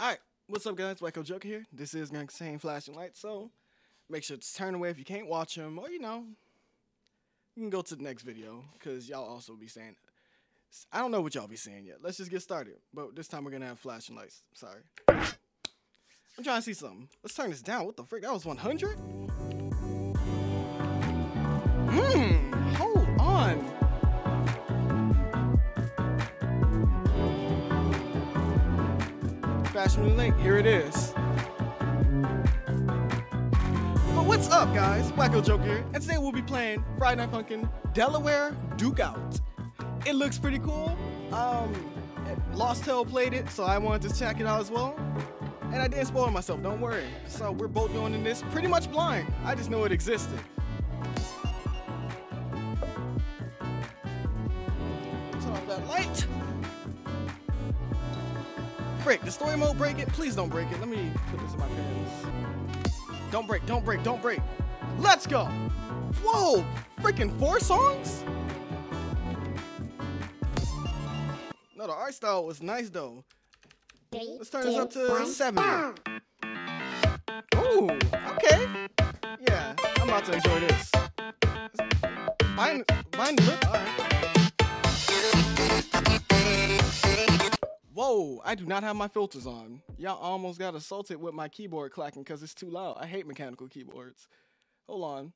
Alright, what's up guys? Wacko Joker here. This is to contain flashing lights, so make sure to turn away if you can't watch them, or you know, you can go to the next video, because y'all also be saying, I don't know what y'all be saying yet. Let's just get started. But this time we're to have flashing lights. Sorry. I'm trying to see something. Let's turn this down. What the frick? That was 100? Mmm, Link, here it is. But what's up, guys? Wacko Joker here, and today we'll be playing Friday Night Funkin' Delaware Duke Out. It looks pretty cool. Um, Lost Tail played it, so I wanted to check it out as well. And I didn't spoil myself, don't worry. So we're both doing this pretty much blind. I just know it existed. Frick? The story mode break it? Please don't break it. Let me put this in my pants. Don't break, don't break, don't break. Let's go! Whoa! Freaking four songs? No, the art style was nice though. let Let's turn this up to 70. Ooh, okay. Yeah, I'm about to enjoy this. Bind, bind lip, alright. Whoa, I do not have my filters on. Y'all almost got assaulted with my keyboard clacking because it's too loud. I hate mechanical keyboards. Hold on.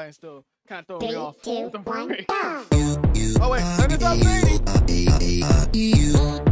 The lip still kind of throwing me off. Two, one, oh wait, turn this up, baby.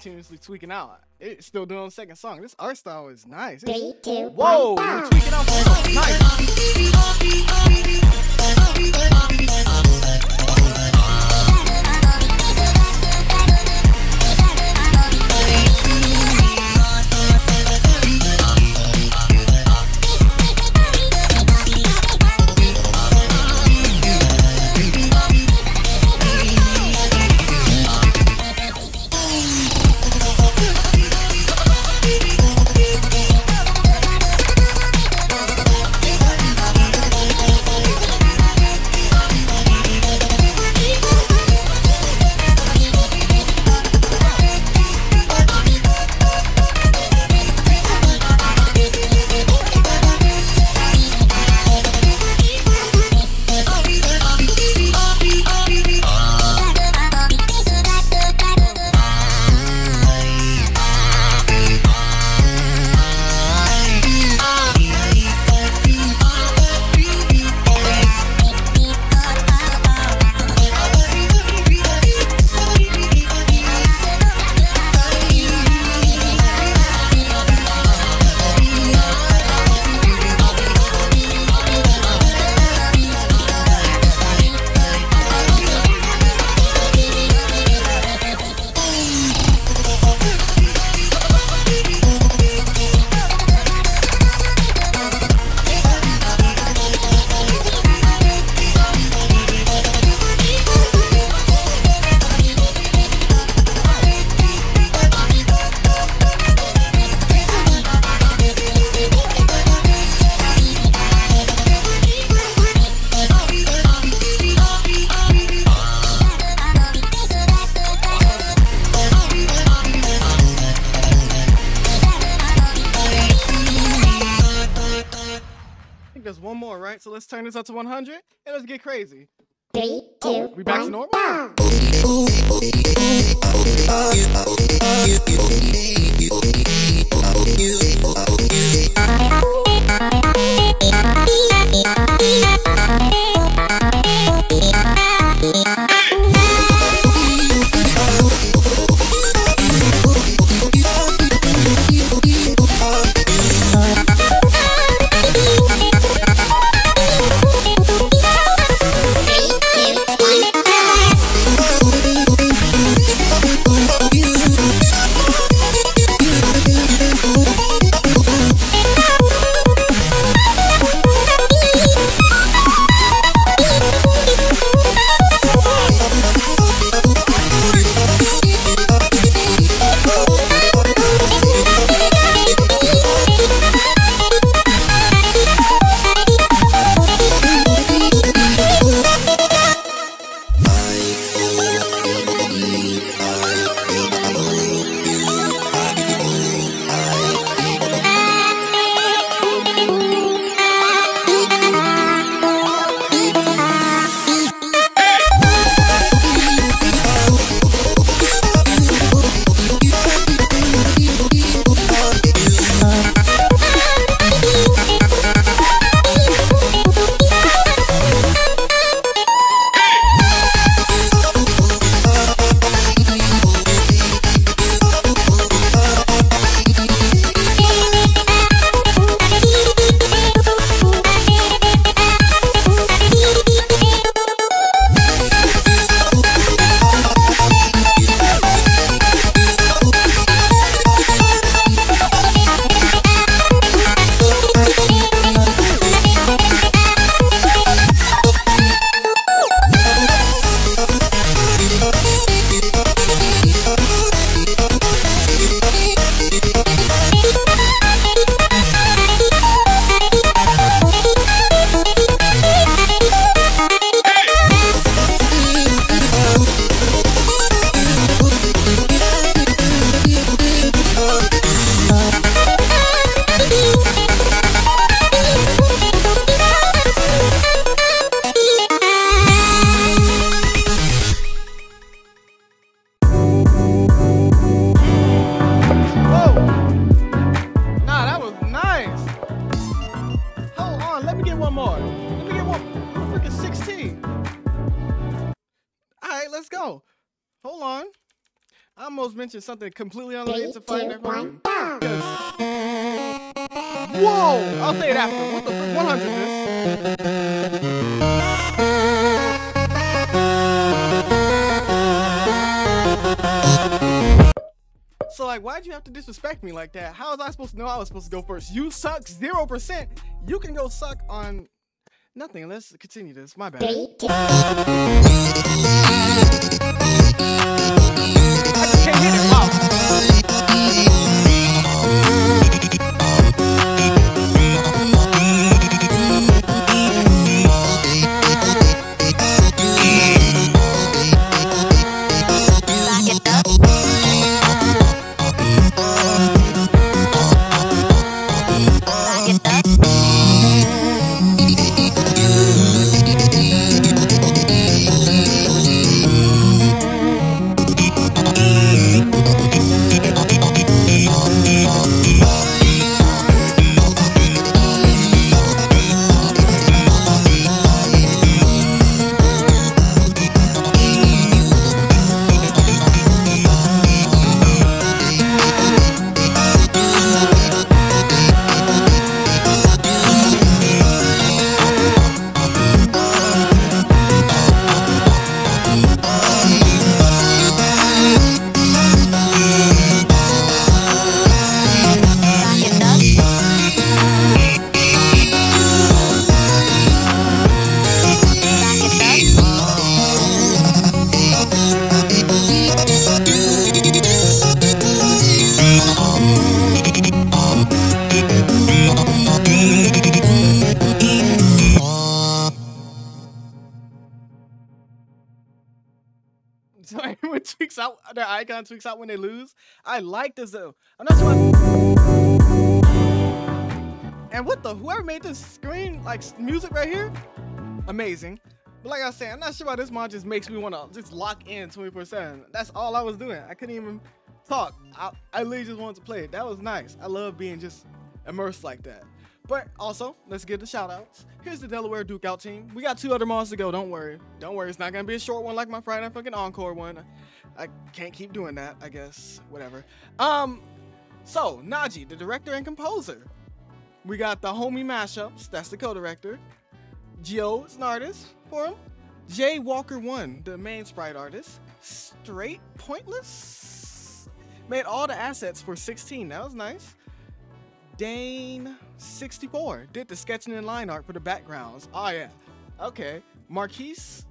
Continuously tweaking out. It's still doing the second song. This art style is nice. Three, two, Whoa, one, tweaking out. Nice. Right, so let's turn this up to 100 and let's get crazy. Three, two, oh, We back to normal? go. Right. Hold on. I almost mentioned something completely unrelated to Five Nights at one, Freddy's. Whoa! I'll say it after. What the frick? 100 this. So like, why'd you have to disrespect me like that? How was I supposed to know I was supposed to go first? You suck zero percent. You can go suck on nothing. Let's continue this. My bad. Tweaks out when they lose. I like this though. I'm not sure. And what the whoever made this screen like music right here, amazing. But like I saying, I'm not sure why this mod just makes me want to just lock in 24/7. That's all I was doing. I couldn't even talk. I, I literally just wanted to play it. That was nice. I love being just immersed like that. But also, let's get the shout outs. Here's the Delaware Duke Out team. We got two other mods to go. Don't worry. Don't worry. It's not to be a short one like my Friday fucking Encore one. I can't keep doing that, I guess. Whatever. Um, so, Najee, the director and composer. We got the homie mashups. That's the co-director. Gio is an artist for him. Jay Walker one, the main sprite artist. Straight pointless. Made all the assets for 16. That was nice. Dane 64 did the sketching and line art for the backgrounds. Oh yeah. Okay. Marquise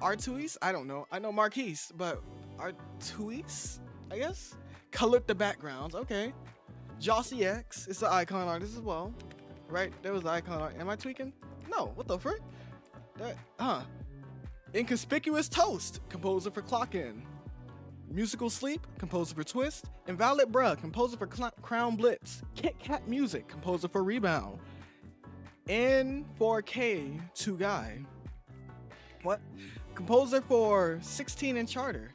Artuis? I don't know. I know Marquise, but Artuis, I guess? Colored the backgrounds. Okay. Jossie X is the icon artist as well. Right? There was the icon art. Am I tweaking? No. What the frick? That, huh. Inconspicuous Toast, composer for Clock In. Musical Sleep, composer for Twist. Invalid Bruh, composer for Cl- Crown Blitz. Kit Kat Music, composer for Rebound. N4K, Two Guy. What? Composer for 16 and Charter.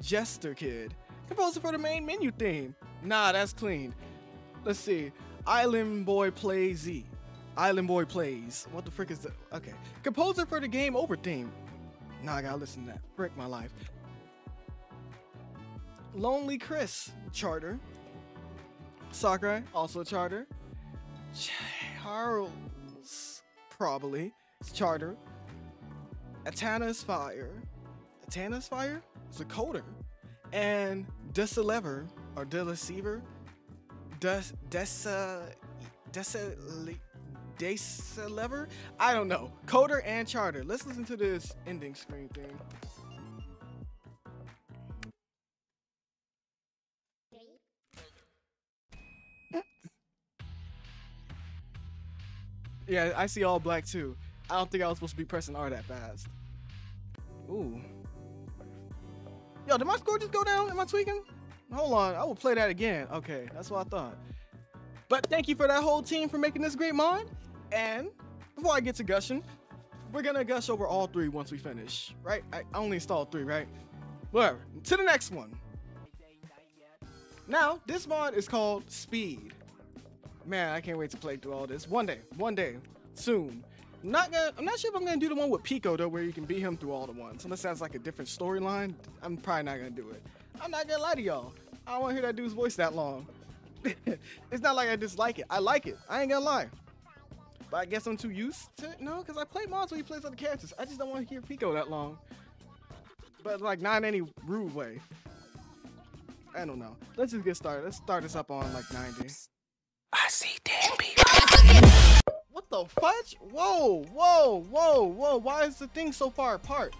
Jester Kid. Composer for the main menu theme. Nah, that's clean. Let's see. Island Boy Plays Z. Island Boy Plays. What the frick is that? Okay. Composer for the game over theme. Nah, I gotta listen to that. Frick my life. Lonely Chris, Charter. Sakurai, also Charter. Charles, probably. It's Charter. Atana's Fire. Atana's Fire is a coder. And Decelever, or Deceiver. Des, Desa, Desa, Decelever? I don't know. Coder and Charter. Let's listen to this ending screen thing. Yeah, I see all black too. I don't think I was supposed to be pressing R that fast. Ooh. Yo, did my score just go down? Am I tweaking? Hold on, I will play that again. Okay, that's what I thought. But thank you for that whole team for making this great mod. And before I get to gushing, we're gonna gush over all three once we finish, right? I only installed three, right? Whatever. To the next one. Now, this mod is called Speed. Man, I can't wait to play through all this. One day, one day, soon. I'm not gonna. I'm not sure if I'm gonna do the one with Pico though, where you can beat him through all the ones. Unless that's like a different storyline. I'm probably not gonna do it. I'm not gonna lie to y'all. I don't want to hear that dude's voice that long. it's not like I dislike it. I like it. I ain't gonna lie. But I guess I'm too used to it. No, because I play mods where he plays other characters. I just don't want to hear Pico that long. But like not in any rude way. I don't know. Let's just get started. Let's start this up on like 90. I see dead people. What the fudge? Whoa, whoa, whoa, whoa. Why is the thing so far apart?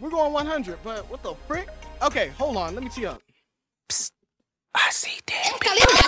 We're going 100, but what the frick? Okay, hold on. Let me tee up. I see dead people.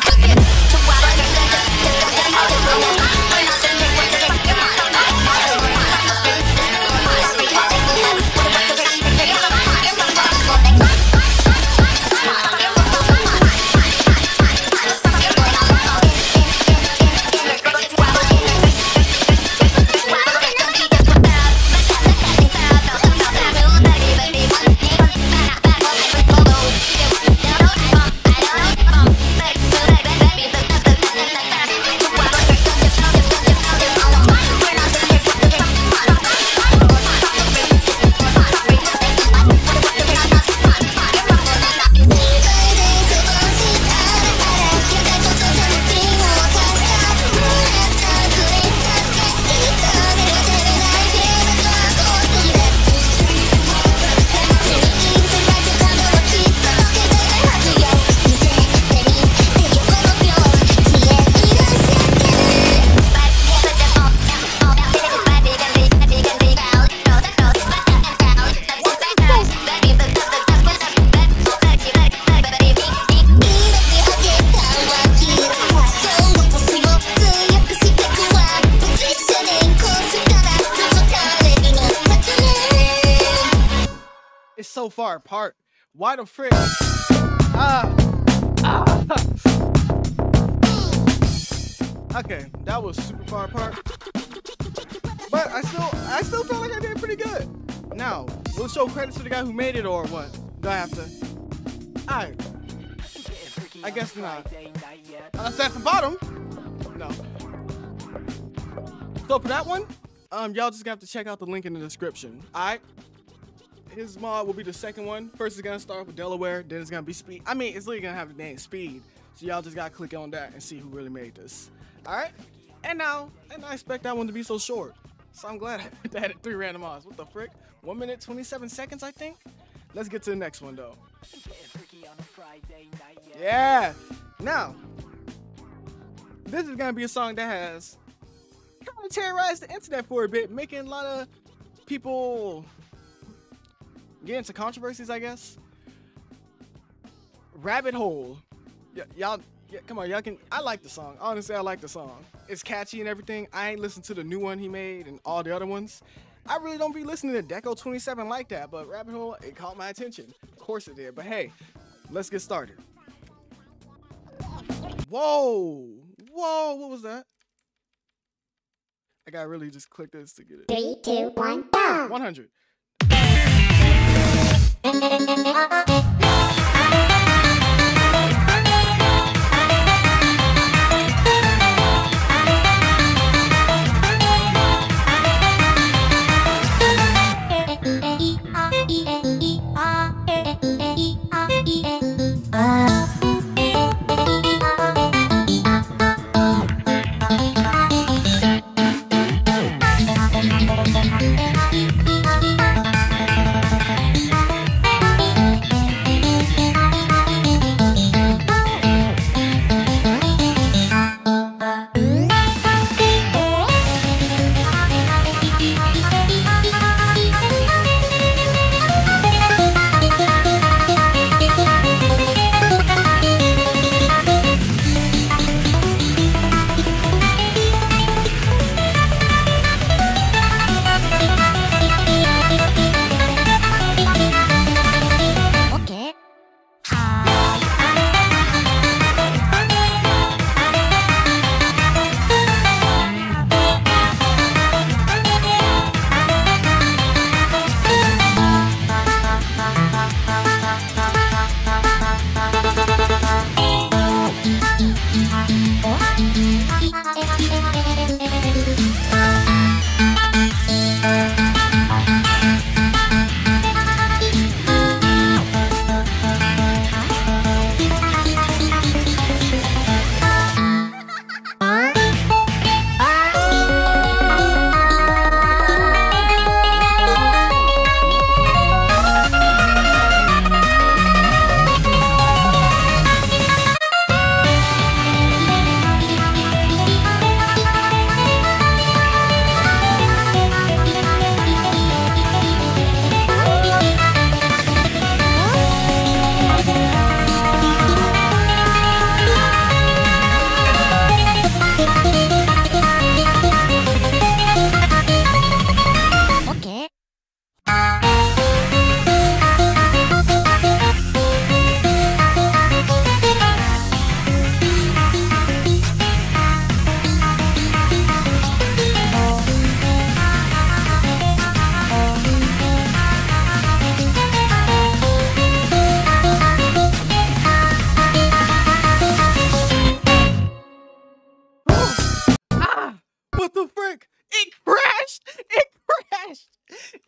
Far apart. Why the frick? Ah. Ah. Okay, that was super far apart. But I still I still feel like I did pretty good. Now, we'll show credits to the guy who made it or what? Do I have to? Alright. I guess not. Unless at the bottom. No. So for that one, um, y'all just gonna have to check out the link in the description. Alright. His mod will be the second one. First is gonna start with Delaware, then it's gonna be Speed. I mean, it's literally gonna have the name Speed. So y'all just gotta click on that and see who really made this. Alright? And now, and I expect that one to be so short. So I'm glad I added three random odds. What the frick? One minute, 27 seconds, I think? Let's get to the next one though. Yeah. Now, this is gonna be a song that has kind of terrorized the internet for a bit, making a lot of people get into controversies, I guess. Rabbit Hole. Y- y'all, yeah, come on, y'all can. I like the song. Honestly, I like the song. It's catchy and everything. I ain't listened to the new one he made and all the other ones. I really don't be listening to Deco 27 like that, but Rabbit Hole, it caught my attention. Of course it did. But hey, let's get started. Whoa! Whoa, what was that? I gotta really just click this to get it. Three, two, one, go! 100.「レンレレンレレレレ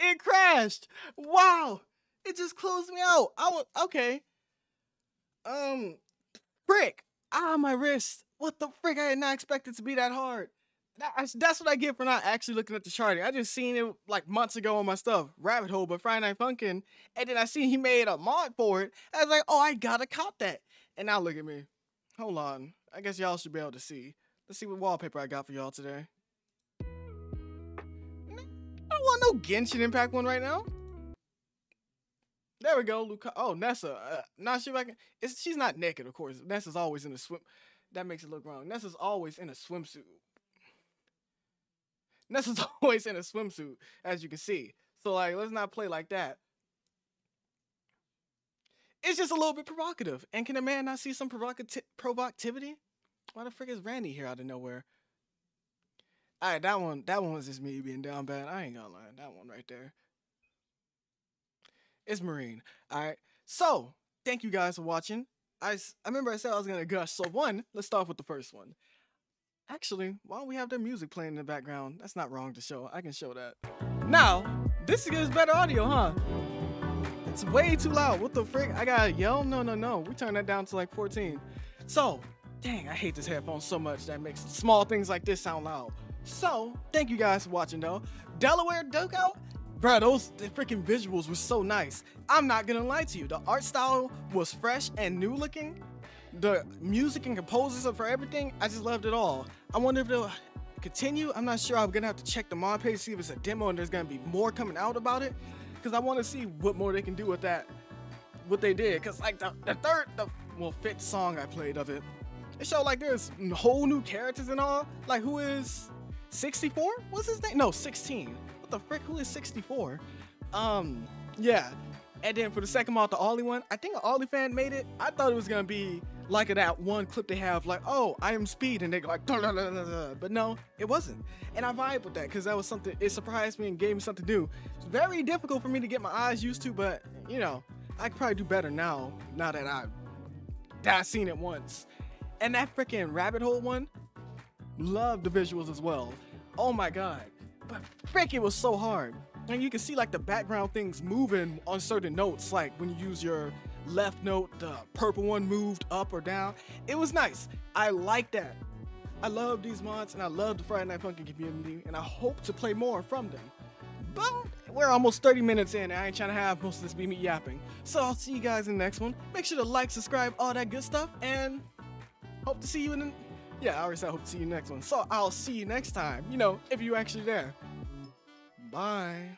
It crashed! Wow! It just closed me out. I was okay. Um, frick! Ah, my wrist. What the frick? I did not expect it to be that hard. That's, that's what I get for not actually looking at the charting. I just seen it like months ago on my stuff, Rabbit Hole, but Friday Night Funkin', and then I seen he made a mod for it. I was like, oh, I gotta cop that. And now look at me. Hold on. I guess y'all should be able to see. Let's see what wallpaper I got for y'all today. No Genshin Impact one right now. There we go, Luca. Oh, Nessa. Uh, I can. It's, she's not naked, of course. Nessa's always in a swim. That makes it look wrong. Nessa's always in a swimsuit. Nessa's always in a swimsuit, as you can see. So, like, let's not play like that. It's just a little bit provocative. And can a man not see some provocati- provocativity? Why the frick is Randy here out of nowhere? All right, that one, that one was just me being down bad. I ain't gonna lie, that one right there. It's Marine. All right. So thank you guys for watching. I, I remember I said I was gonna gush. So one, let's start with the first one. Actually, why don't we have their music playing in the background? That's not wrong to show. I can show that. Now, this gives better audio, huh? It's way too loud. What the frick? I gotta yell? No, no, no. We turn that down to like 14. So, dang, I hate this headphone so much that makes small things like this sound loud. So, thank you guys for watching though. Delaware Duke Out? Bruh, those freaking visuals were so nice. I'm not gonna lie to you. The art style was fresh and new looking. The music and composers for everything, I just loved it all. I wonder if they'll continue. I'm not sure. I'm gonna have to check the mod page, see if it's a demo and there's gonna be more coming out about it. Cause I wanna see what more they can do with that, what they did. Cause like the, the third, the well, fifth song I played of it, it showed like there's whole new characters and all. Like who is 64? What's his name? No, 16. What the frick? Who is 64? Um, yeah. And then for the second month, the Ollie one, I think an Ollie fan made it. I thought it was gonna be like that one clip they have, like, oh, I am speed, and they go like, "Duh, duh, duh, duh, duh." but no, it wasn't. And I vibe with that because that was something. It surprised me and gave me something new. It's very difficult for me to get my eyes used to, but you know, I could probably do better now. Now that I've, that I seen it once. And that freaking rabbit hole one, love the visuals as well. Oh my god. But frick, it was so hard. And you can see like the background things moving on certain notes, like when you use your left note, the purple one moved up or down. It was nice. I like that. I love these mods and I love the Friday Night Funkin' community, and I hope to play more from them. But we're almost 30 minutes in, and I ain't trying to have most of this be me yapping. So I'll see you guys in the next one. Make sure to like, subscribe, all that good stuff, and hope to see you in the. Yeah, I I hope to see you next one. So I'll see you next time, you know, if you're actually there. Bye.